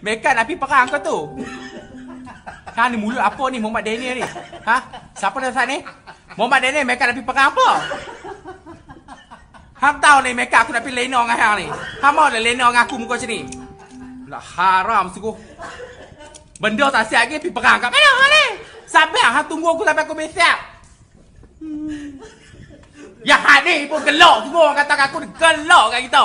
Mekan api perang kau tu. Ha ni mulut apa ni Muhammad Daniel ni? Ha? Siapa dah sat ni? Muhammad Daniel mekan api perang apa? Hang tahu ni mekan aku nak pergi lena dengan hang ni. Hang mau dah lena dengan aku muka sini. Lah haram sungguh. Benda tak siap lagi pergi perang kat mana hang ni? Sampai hang tunggu aku sampai aku bersiap. Hmm. Ya hak ni pun gelok semua orang kata aku gelok kat kita.